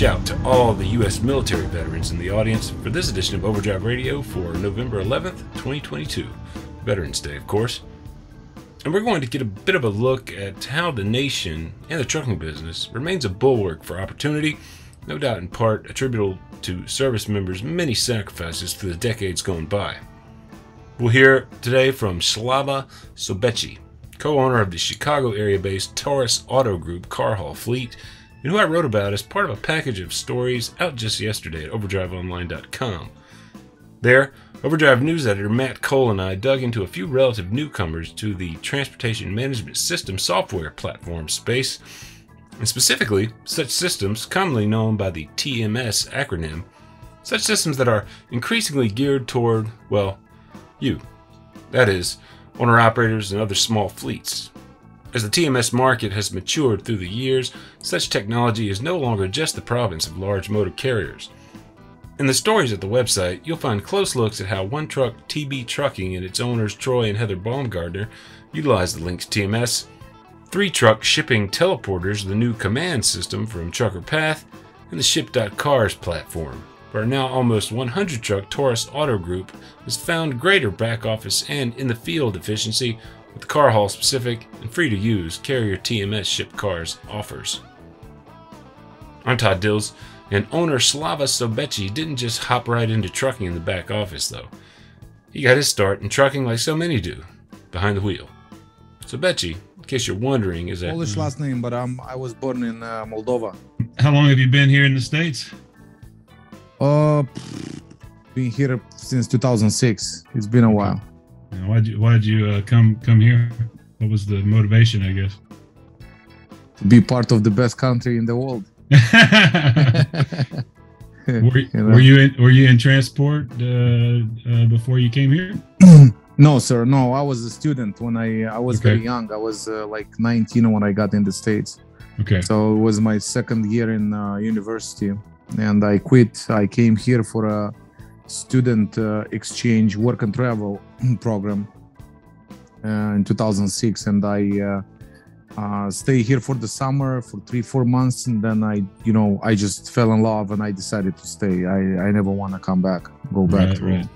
shout out to all the U.S. military veterans in the audience for this edition of Overdrive Radio for November 11th, 2022. Veterans Day, of course. And we're going to get a bit of a look at how the nation and the trucking business remains a bulwark for opportunity, no doubt in part attributable to service members' many sacrifices through the decades gone by. We'll hear today from Slava Sobetki, co-owner of the Chicago area-based Taurus Auto Group car haul fleet, and who I wrote about as part of a package of stories out just yesterday at overdriveonline.com. There, Overdrive news editor Matt Cole and I dug into a few relative newcomers to the transportation management system software platform space, and specifically such systems commonly known by the TMS acronym, such systems that are increasingly geared toward, well, you. That is, owner operators and other small fleets. As the TMS market has matured through the years, such technology is no longer just the province of large motor carriers. In the stories at the website, you'll find close looks at how One Truck TB Trucking and its owners Troy and Heather Baumgartner utilize the Lynks TMS, Three Truck Shipping Teleporters, the new command system from Trucker Path, and the Ship.Cars platform, where now almost 100 truck Taurus Auto Group has found greater back office and in the field efficiency with car haul specific and free to use carrier TMS Ship.Cars offers. I'm Todd Dills. And owner Slava Sobetki didn't just hop right into trucking in the back office, though. He got his start in trucking like so many do, behind the wheel. Sobetki, in case you're wondering, is that Polish last name, but um, I was born in uh, Moldova. How long have you been here in the States? Uh, been here since 2006. It's been a while. Why'd you Why'd you uh, come come here? What was the motivation? I guess to be part of the best country in the world. were, you know? were, you in Were you in transport uh, uh, before you came here? no, sir. No, I was a student when I I was okay. very young. I was uh, like 19 when I got in the states. Okay. So it was my second year in uh, university, and I quit. I came here for a student uh, exchange work and travel program uh, in 2006, and I uh, stay here for the summer for three four months and then i you know i just fell in love and i decided to stay i i never want to come back go back right, to right.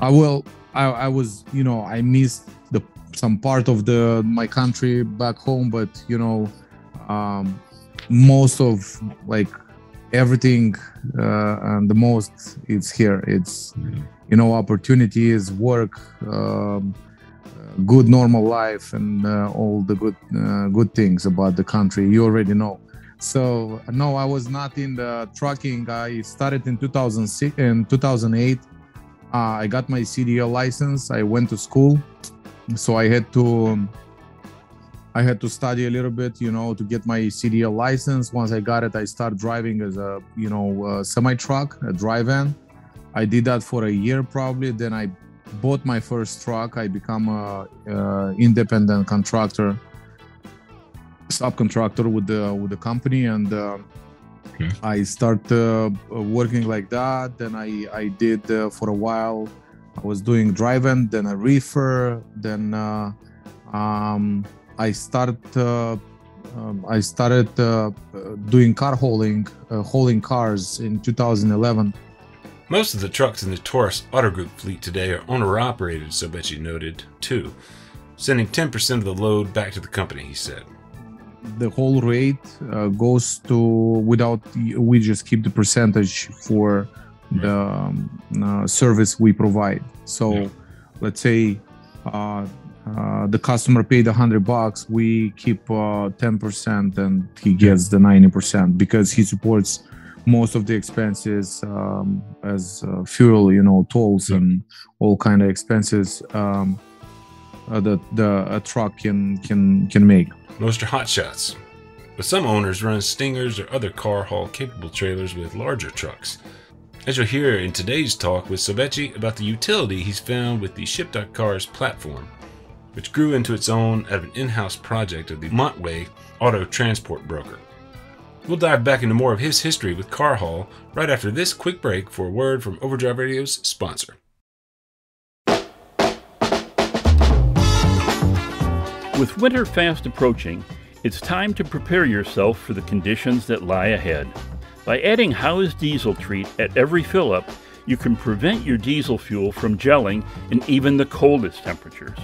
i will I, I was you know i missed the some part of the my country back home but you know um most of like everything uh, and the most it's here. It's you know opportunities work um, good normal life and uh, all the good uh, good things about the country. You already know. So no i was not in the trucking. I started in 2006 in 2008 uh, i got my cdl license. I went to school. So i had to i had to study a little bit you know to get my cdl license once i got it i started driving as a you know semi truck a drive-in i did that for a year probably then i bought my first truck, I become a, a independent contractor, subcontractor with the with the company, and uh, okay. I start uh, working like that. Then I I did uh, for a while. I was doing driving, then a reefer, then uh, um, I started. Uh, um, I started uh, doing car hauling, hauling cars in 2011 most of the trucks in the Taurus Auto Group fleet today are owner operated, so Sobetki noted, too, sending 10% of the load back to the company, he said. The whole rate uh, goes to without, we just keep the percentage for the um, uh, service we provide. So yeah. let's say uh, uh the customer paid 100 bucks, we keep 10% uh, and he gets the 90% because he supports most of the expenses um, as uh, fuel, you know, tolls and all kind of expenses um, uh, that the a truck can can can make. Most are hot shots, but some owners run Stingers or other car haul capable trailers with larger trucks. As you'll hear in today's talk with Sobetki about the utility he's found with the Ship.Cars platform, which grew into its own of an in-house project of the Montway auto transport broker. We'll dive back into more of his history with Car Haul right after this quick break for a word from Overdrive Radio's sponsor. With winter fast approaching, it's time to prepare yourself for the conditions that lie ahead. By adding Howe's Diesel Treat at every fill up, you can prevent your diesel fuel from gelling in even the coldest temperatures.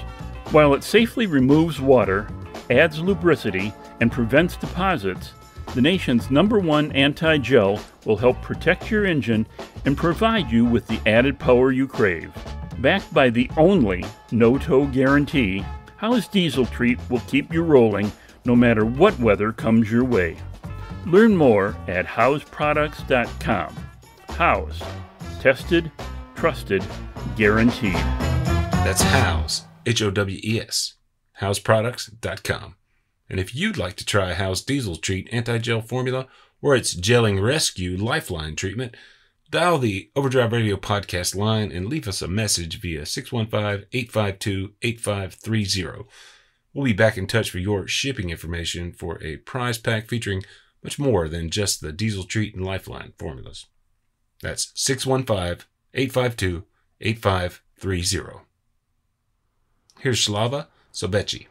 While it safely removes water, adds lubricity, and prevents deposits, the nation's number one anti gel will help protect your engine and provide you with the added power you crave. Backed by the only no tow guarantee, Howe's Diesel Treat will keep you rolling no matter what weather comes your way. Learn more at howesproducts.com. Howe's, tested, trusted, guaranteed. That's Howes, H O W E S, howesproducts.com. And if you'd like to try Howe's Diesel Treat Anti Gel Formula or its Gelling Rescue Lifeline Treatment, dial the Overdrive Radio podcast line and leave us a message via 615 852 8530. We'll be back in touch for your shipping information for a prize pack featuring much more than just the Diesel Treat and Lifeline formulas. That's 615 852 8530. Here's Slava Sobetki,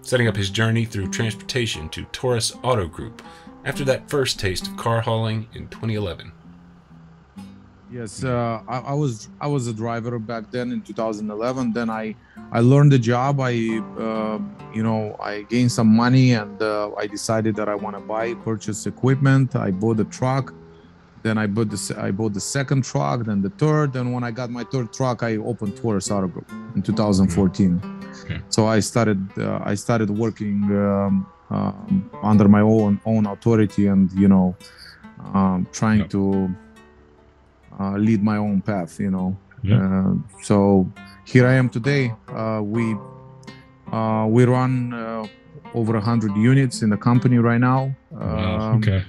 setting up his journey through transportation to Taurus Auto Group after that first taste of car hauling in 2011. Yes, uh, I, I, was I was a driver back then in 2011. Then I I learned the job. I uh, you know I gained some money and uh, I decided that I want to buy purchase equipment. I bought a truck then I bought the I bought the second truck, then the third. Then when I got my third truck, I opened Taurus Auto Group in 2014. Okay. So I started uh, I started working um, um, under my own own authority and you know um, trying yep. to uh, lead my own path. You know. Yep. Uh, so here I am today. Uh, we uh, we run uh, over 100 units in the company right now. Wow. Okay.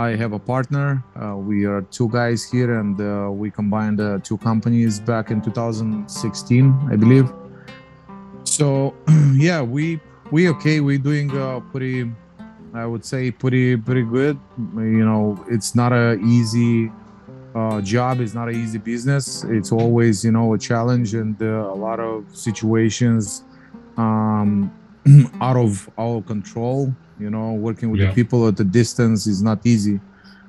I have a partner. Uh, we are two guys here, and uh, we combined uh, two companies back in 2016, I believe. So, yeah, we we okay. We're doing uh, pretty, I would say, pretty pretty good. You know, it's not a easy uh, job. It's not an easy business. It's always you know a challenge and uh, a lot of situations um, out of our control you know working with yeah. the people at a distance is not easy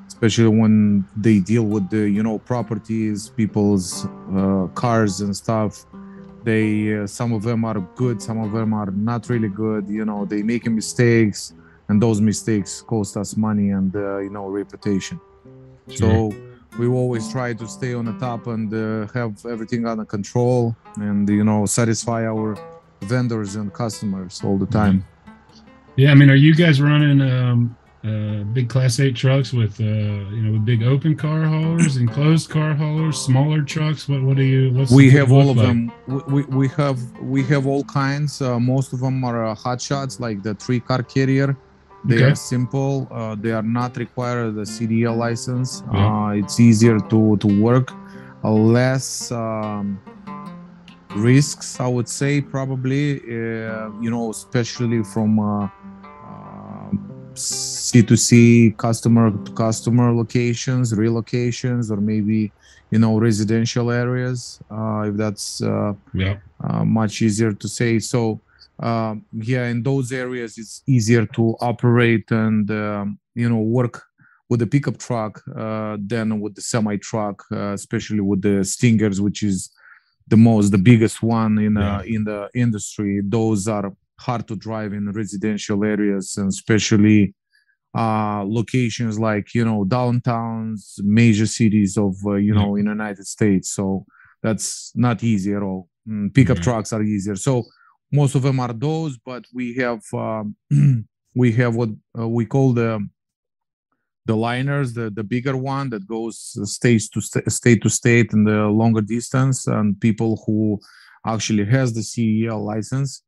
especially when they deal with the you know properties people's uh, cars and stuff they uh, some of them are good some of them are not really good you know they making mistakes and those mistakes cost us money and uh, you know reputation sure. so we always try to stay on the top and uh, have everything under control and you know satisfy our vendors and customers all the time mm-hmm. Yeah, I mean, are you guys running um, uh, big Class Eight trucks with uh, you know with big open car haulers, enclosed car haulers, smaller trucks? What what do you? What's we have all of like? them. We, we have we have all kinds. Uh, most of them are uh, hot shots, like the three car carrier. They okay. are simple. Uh, they are not required the CDL license. Yeah. Uh, it's easier to to work. less um, risks, I would say, probably. Uh, you know, especially from C2C customer to customer locations, relocations, or maybe you know residential areas, uh, if that's uh, yeah. uh, much easier to say. So um, yeah, in those areas, it's easier to operate and um, you know work with a pickup truck uh, than with the semi truck, uh, especially with the Stingers, which is the most the biggest one in uh, yeah. in the industry. Those are hard to drive in residential areas and especially uh, locations like you know downtowns major cities of uh, you know in the united states. So that's not easy at all. Mm, pickup mm-hmm. trucks are easier. So most of them are those but we have um, we have what uh, we call the the liners the the bigger one that goes state to st- state to state in the longer distance and people who actually has the CDL license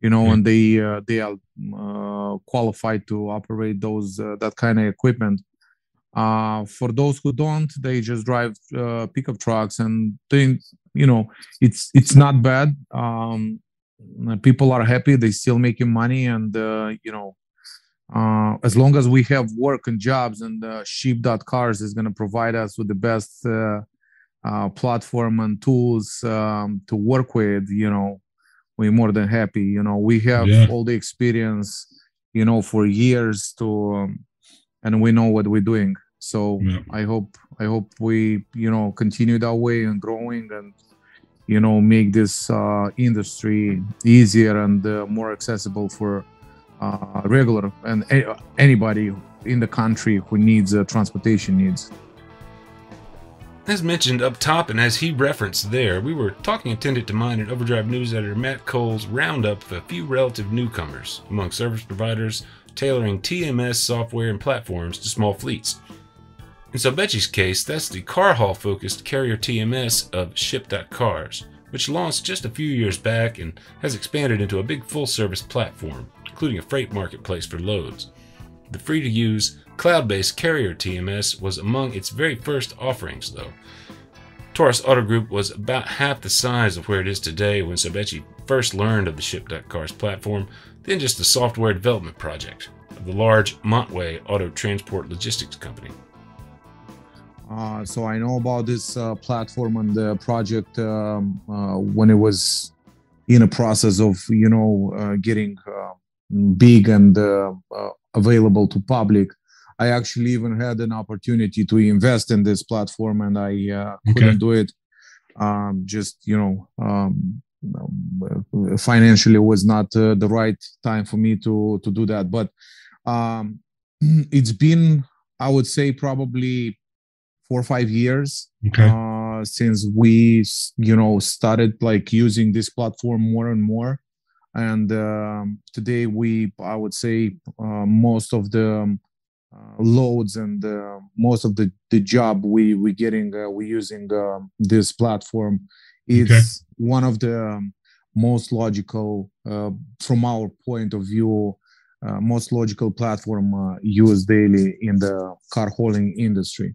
you know, mm-hmm. and they uh, they are uh, qualified to operate those uh, that kind of equipment. Uh, for those who don't, they just drive uh, pickup trucks, and things. you know, it's it's not bad. Um, people are happy; they still making money, and uh, you know, uh, as long as we have work and jobs, and uh, Ship.cars is going to provide us with the best uh, uh, platform and tools um, to work with, you know, we're more than happy you know we have yeah. all the experience you know for years to um, and we know what we're doing So Yeah. I hope I hope we you know continue that way and growing and you know make this uh, industry easier and uh, more accessible for uh, regular and a- anybody in the country who needs uh, transportation needs. As mentioned up top and as he referenced there, we were talking attendant to mine and Overdrive News editor Matt Cole's roundup of a few relative newcomers among service providers tailoring TMS software and platforms to small fleets. In Sobetki's case, that's the car haul focused carrier TMS of Ship.Cars, which launched just a few years back and has expanded into a big full service platform, including a freight marketplace for loads. The free to use, cloud based carrier TMS was among its very first offerings, though. Taurus Auto Group was about half the size of where it is today when Sobetki first learned of the Ship.Cars platform, then just a software development project of the large Montway Auto Transport Logistics Company. Uh, so I know about this uh, platform and the project um, uh, when it was in a process of you know uh, getting uh, big and uh, available to public. I actually even had an opportunity to invest in this platform, and I uh, couldn't do it. Um, just you know, um, um, financially was not uh, the right time for me to to do that. But um, it's been, I would say, probably four or five years Okay. uh, since we you know started like using this platform more and more and um, today we i would say uh, most of the um, loads and uh, most of the the job we we getting uh, we using um this platform it's one of the um, most logical uh, from our point of view uh, most logical platform uh, used daily in the car hauling industry.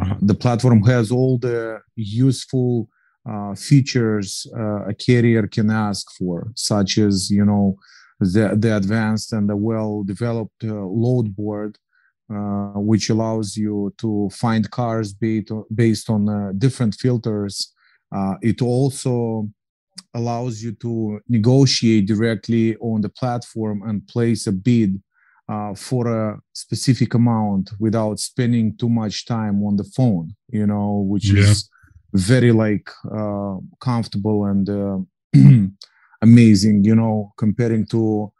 Uh, the platform has all the useful uh, features uh, a carrier can ask for, such as you know the the advanced and the well developed uh, load board, uh, which allows you to find cars based on, based on uh, different filters. Uh, it also allows you to negotiate directly on the platform and place a bid uh, for a specific amount without spending too much time on the phone you know which Yeah. is very like uh, comfortable and uh, amazing you know comparing to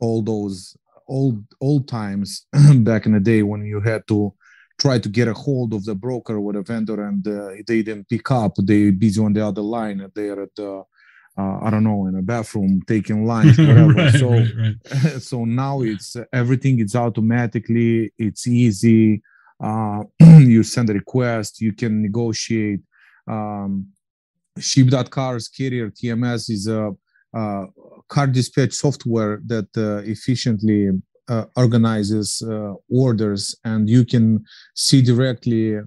all those old old times back in the day when you had to try to get a hold of the broker or the vendor and uh, they didn't pick up they busy on the other line they're at the uh, I don't know in a bathroom taking lunch whatever. Right, so right, right. so now it's uh, everything is automatically it's easy. Uh, you send a request you can negotiate. Um, ship.cars carrier tms is a, uh car dispatch software that uh, efficiently uh, organizes uh, orders and you can see directly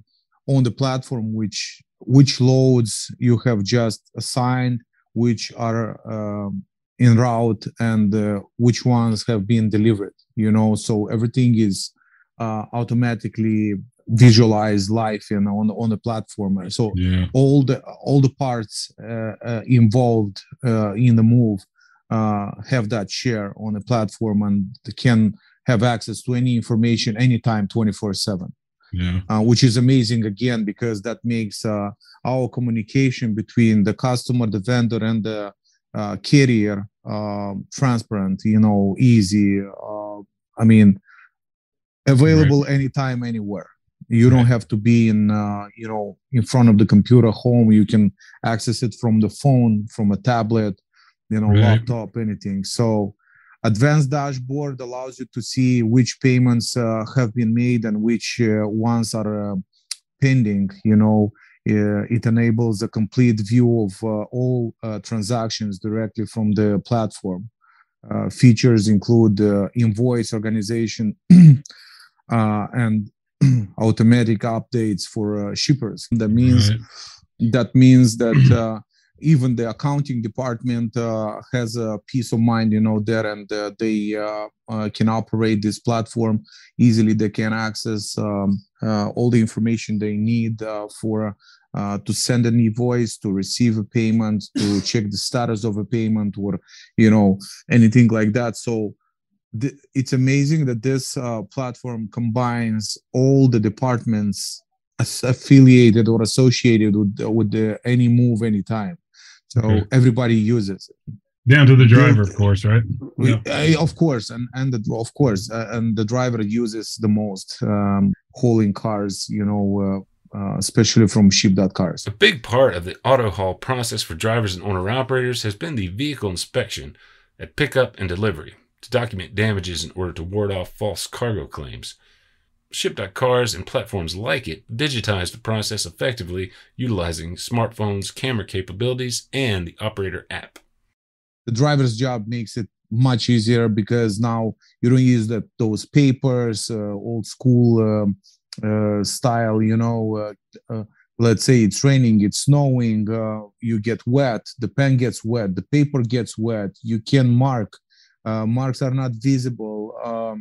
on the platform which which loads you have just assigned which are um, in route and uh, which ones have been delivered you know so everything is uh, automatically visualized live in on on the platform so Yeah. all the all the parts uh, uh, involved uh, in the move uh, have that share on a platform and can have access to any information anytime 24 7 Yeah. uh, which is amazing again because that makes uh, our communication between the customer, the vendor, and the uh, carrier uh, transparent. You know, easy. Uh, I mean, available anytime, anywhere. You don't have to be in, uh, you know, in front of the computer home. You can access it from the phone, from a tablet, you know, Right. laptop, anything. So, advanced dashboard allows you to see which payments uh, have been made and which uh, ones are uh, pending you know uh, it enables a complete view of uh, all uh, transactions directly from the platform uh, features include uh, invoice organization uh, and automatic updates for uh, shippers that means Right. that means that uh, even the accounting department uh, has a peace of mind you know there and uh, they uh, uh, can operate this platform. Easily they can access um, uh, all the information they need uh, for to send an invoice to receive a payment to check the status of a payment or you know anything like that. So th- it's amazing that this platform combines all the departments affiliated or associated with with the any move anytime so Okay. everybody uses it Down to the Yeah. driver, of course, right? We- uh, of course and and the, of course uh, and the driver uses the most um, hauling cars you know uh, uh, especially from ship.cars A big part of the auto haul process for drivers and owner operators has been the vehicle inspection at pickup and delivery to document damages in order to ward off false cargo claims. Ship.cars and platforms like it digitize the process effectively utilizing smartphones, camera capabilities, and the operator app. the driver's job makes it much easier because now you don't use that those papers uh, old school um, uh, style you know uh, uh, let's say it's raining it's snowing uh, you get wet the pen gets wet the paper gets wet you can mark uh, marks are not visible um,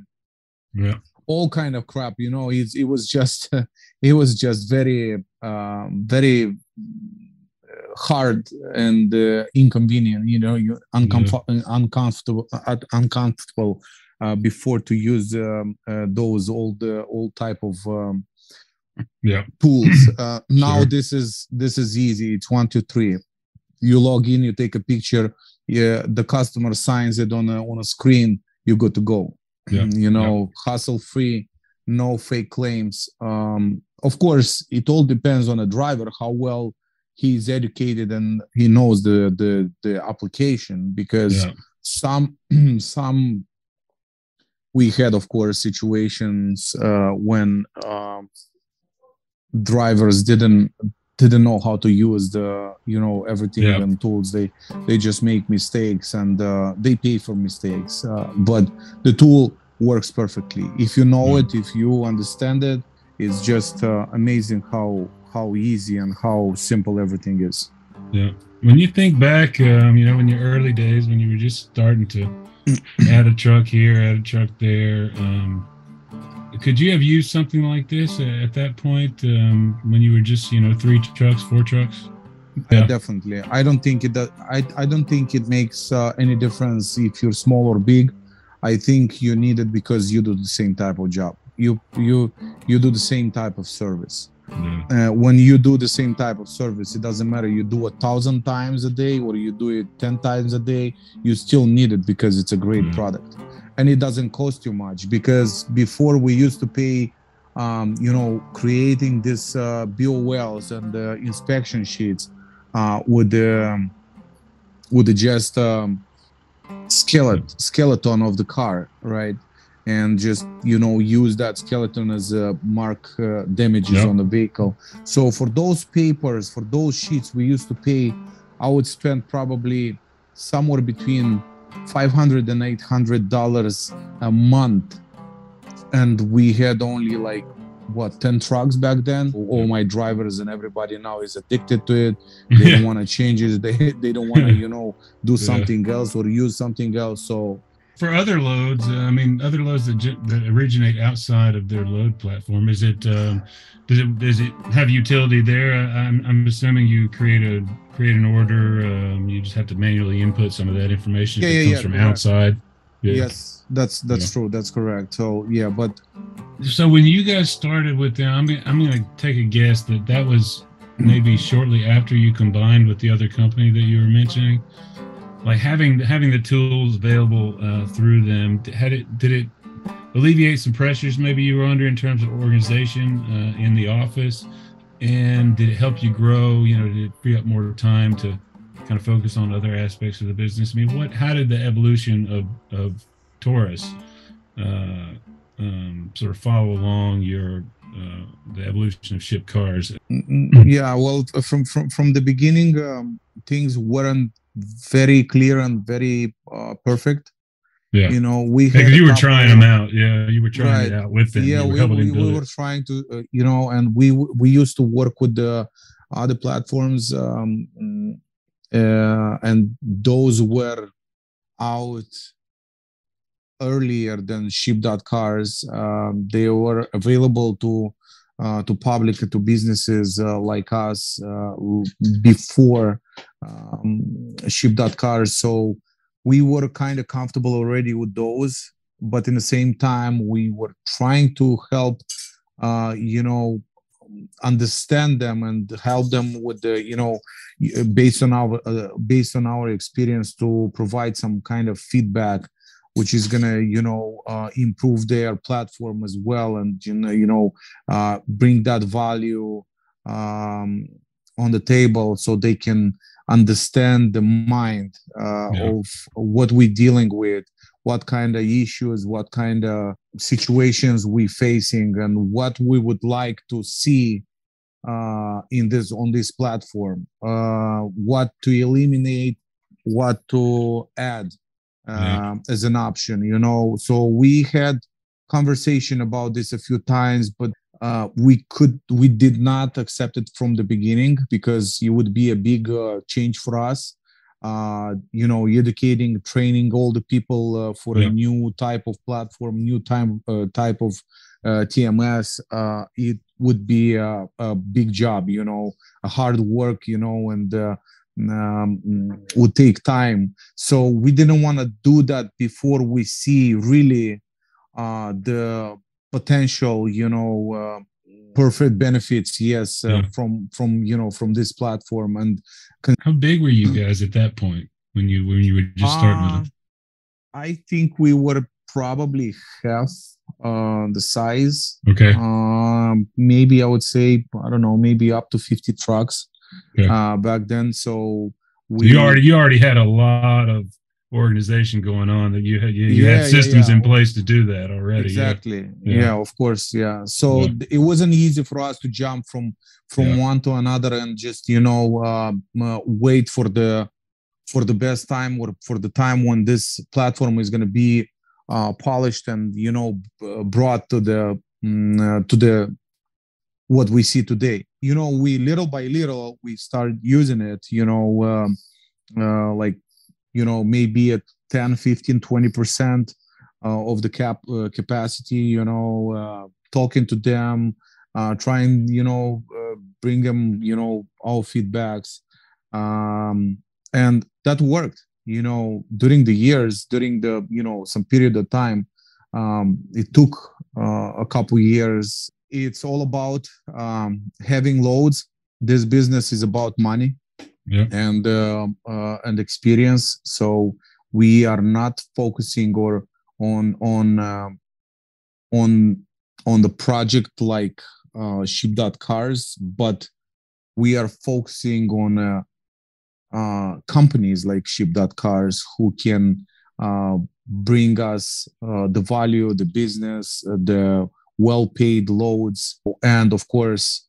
Yeah. All kind of crap you know it's, it was just it was just very um, very hard and uh, inconvenient you know you uncomfort- uncomfortable uh, uncomfortable uh, before to use um, uh, those old uh, old type of um, Yeah. tools. Uh, now Sure. this is this is easy. It's one two three. You log in you take a picture yeah the customer signs it on a on a screen you good to go Yeah, you know hassle free no fake claims um of course it all depends on a driver how well he's educated and he knows the the the application because Yeah. some some we had of course situations uh, when um, drivers didn't didn't know how to use the you know everything Yeah. and tools they they just make mistakes and uh, they pay for mistakes uh, but the tool works perfectly if you know Yeah. it if you understand it it's just uh, amazing how how easy and how simple everything is Yeah. When you think back, um, you know, in your early days when you were just starting to add a truck here, add a truck there, um, could you have used something like this at that point um, when you were just, you know, three trucks, four trucks? Yeah, Yeah. definitely. I don't think it does. I, I don't think it makes uh, any difference if you're small or big. I think you need it because you do the same type of job. You you you do the same type of service. Yeah. Uh, when you do the same type of service, it doesn't matter. You do a thousand times a day or you do it ten times a day. You still need it because it's a great Yeah. product, and it doesn't cost you much. Because before we used to pay um, you know, creating this uh, wells and the inspection sheets uh, with the um, with the just um, skeleton skeleton of the car, right? And just you know use that skeleton as a mark uh, damages Yeah. on the vehicle. So for those papers, for those sheets, we used to pay. I would spend probably somewhere between 500 and 800 dollars a month. And we had only like what 10 trucks back then? All my drivers and everybody now is addicted to it. They don't want to change it. They, they don't want to you know do Yeah. something else or use something else. So For other loads, uh, I mean, other loads that, that originate outside of their load platform, is it um, does it does it have utility there? I'm, I'm assuming you create a create an order. Um, you just have to manually input some of that information if it yeah, comes yeah, from correct. outside. Yeah. yes that's that's Yeah. true that's correct so yeah but So when you guys started with them, I'm gonna, I'm going to take a guess that that was maybe shortly after you combined with the other company that you were mentioning. Like having having the tools available uh, through them, had it did it alleviate some pressures maybe you were under in terms of organization uh, in the office, and did it help you grow? You know, did it free up more time to kind of focus on other aspects of the business? I mean, what how did the evolution of of Taurus uh, um, sort of follow along your uh, the evolution of ship.cars. Mm, yeah well from from from the beginning um, things weren't very clear and very uh, perfect Yeah, you know we had because you were trying them out. Yeah, you were trying Right. it out with them. yeah we, we, we were trying to uh, you know and we we used to work with the other platforms um uh, and those were out earlier than ship.cars um, they were available to uh, to public to businesses uh, like us uh, before um, ship.cars so we were kind of comfortable already with those but in the same time we were trying to help uh, you know understand them and help them with the you know based on our uh, based on our experience to provide some kind of feedback which is gonna you know uh, improve their platform as well and you know you know uh, bring that value um, on the table so they can understand the mind uh, yeah. of what we're dealing with what kind of issues what kind of situations we're facing and what we would like to see uh, in this on this platform uh, what to eliminate what to add yeah. Um, as an option you know so we had conversation about this a few times but uh, we could we did not accept it from the beginning because it would be a big uh, change for us. Uh, you know educating training all the people uh, for yeah. a new type of platform new time uh, type of uh, tms it would be a, a, big job you know a hard work you know and um, would take time. So we didn't want to do that before we see really the potential you know perfect benefits yes uh, yeah. from from you know from this platform and con- how big were you guys at that point when you when you were just starting uh, i think we were probably half uh the size. Okay. Um maybe i would say i don't know maybe up to 50 trucks okay. uh back then. So we so you already you already had a lot of organization going on that you had you, you yeah, had systems yeah, yeah. in place to do that already exactly. Yeah, of course yeah. So it wasn't easy for us to jump from from one to another and just you know uh, uh, wait for the for the best time or for the time when this platform is going to be uh, polished and you know brought to the um, to the what we see today. You know we little by little we start using it you know um, uh, like you know maybe at 10 15 20 percent uh, of the cap uh, capacity you know uh, talking to them uh, trying you know uh, bring them you know all feedbacks. Um, and that worked you know during the years during the you know some period of time um, it took uh, a couple years. It's all about um, having loads. This business is about money yeah. and uh, uh, and experience. So we are not focusing or on on uh, on on the project like uh, ship.cars, but we are focusing on uh, uh, companies like ship.cars who can uh, bring us uh, the value, the business, uh, the well-paid loads, and of course,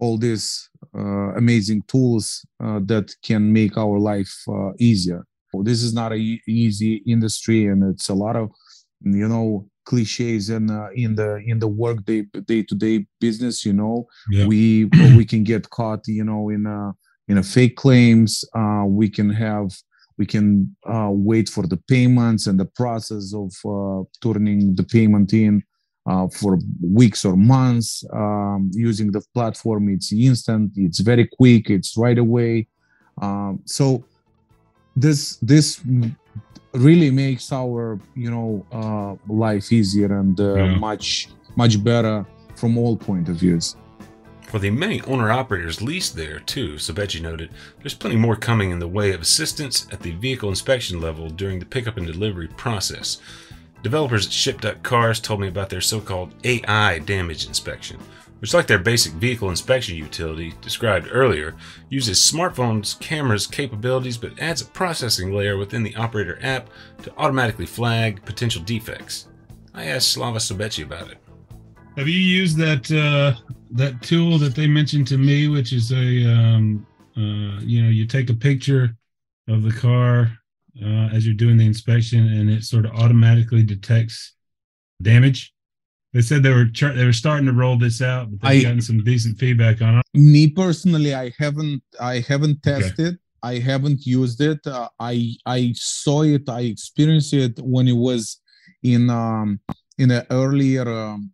all these uh, amazing tools uh, that can make our life uh, easier. This is not a easy industry, and it's a lot of you know cliches in uh, in the in the work day day to day business. You know, yeah. we we can get caught, you know, in a in a fake claims. Uh, we can have we can uh, wait for the payments and the process of turning the payment in uh, for weeks or months um, using the platform. It's instant, it's very quick, it's right away. Um, so this this really makes our you know uh, life easier and uh, yeah. much much better from all point of views. For the many owner operators leased there, too, Sobetki noted, there's plenty more coming in the way of assistance at the vehicle inspection level during the pickup and delivery process. Developers at Ship.Cars told me about their so called AI damage inspection, which, like their basic vehicle inspection utility described earlier, uses smartphones' cameras' capabilities but adds a processing layer within the operator app to automatically flag potential defects. I asked Slava Sobetki about it. Have you used that uh, that tool that they mentioned to me, which is a um, uh, you know you take a picture of the car uh, as you're doing the inspection, and it sort of automatically detects damage. They said they were they were starting to roll this out, but they've I, gotten some decent feedback on it. Me personally, I haven't I haven't tested. Okay. I haven't used it. Uh, I I saw it. I experienced it when it was in um, in an earlier um,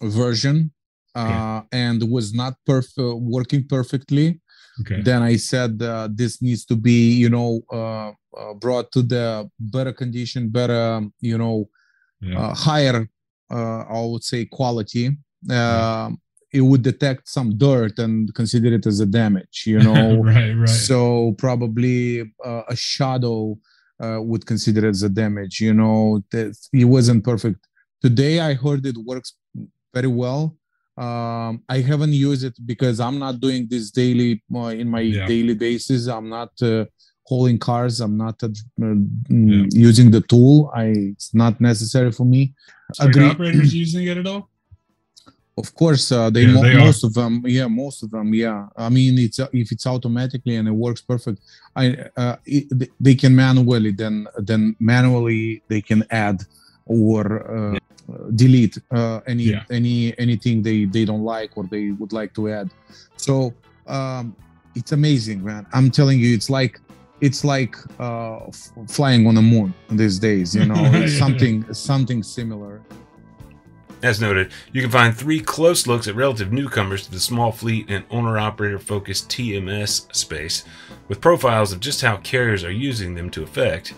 version, uh, okay. and was not perfect working perfectly. Okay. Then I said uh, this needs to be, you know, uh, uh, brought to the better condition, better, you know, Yeah. uh, higher, uh, I would say, quality, uh, it would detect some dirt and consider it as a damage. You know, right, right. so probably uh, a shadow uh, would consider it as a damage. You know, that it wasn't perfect. Today, I heard it works very well. Um, I haven't used it because I'm not doing this daily uh, in my Yeah. daily basis. I'm not uh, hauling cars. I'm not uh, mm, Yeah. using the tool. I it's not necessary for me. Truck Agree. operators using it at all? Of course, uh, they, Yeah, mo- they are. most of them, yeah, most of them, yeah. I mean, it's uh, if it's automatically and it works perfect, I uh, it, they can manually then then manually they can add or uh, delete uh, any Yeah. any anything they they don't like or they would like to add. So um, it's amazing, man. I'm telling you, it's like it's like uh, f- flying on the moon these days. You know, Yeah. something something similar. As noted, you can find three close looks at relative newcomers to the small fleet and owner operator focused TMS space, with profiles of just how carriers are using them to effect,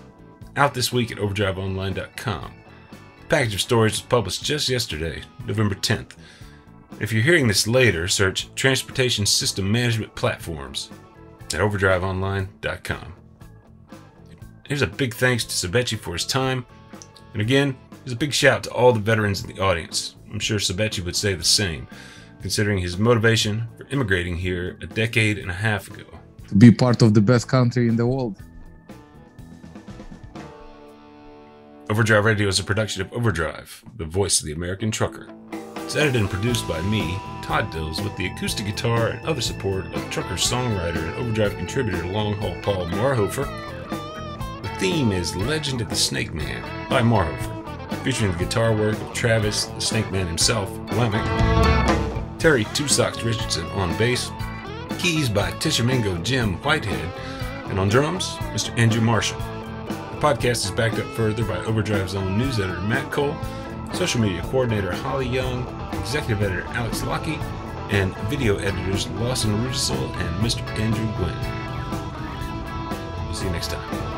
out this week at overdriveonline.com. The package of stories was published just yesterday, November 10th. If you're hearing this later, search Transportation System Management Platforms at overdriveonline.com. Here's a big thanks to Sobetki for his time, and again, there's a big shout to all the veterans in the audience. I'm sure Sobetki would say the same, considering his motivation for immigrating here a decade and a half ago. To be part of the best country in the world. Overdrive Radio is a production of Overdrive, the voice of the American trucker. It's edited and produced by me, Todd Dills, with the acoustic guitar and other support of trucker songwriter and Overdrive contributor Long Haul Paul Marhofer. The theme is Legend of the Snake Man by Marhofer, featuring the guitar work of Travis, the Snake Man himself, Lemick, Terry Two Socks Richardson on bass, keys by Tishomingo Jim Whitehead, and on drums, Mr. Andrew Marshall. The podcast is backed up further by Overdrive's own news editor Matt Cole, social media coordinator Holly Young, executive editor Alex Lockie, and video editors Lawson Rudisell and Mr. Andrew Gwynn. We'll see you next time.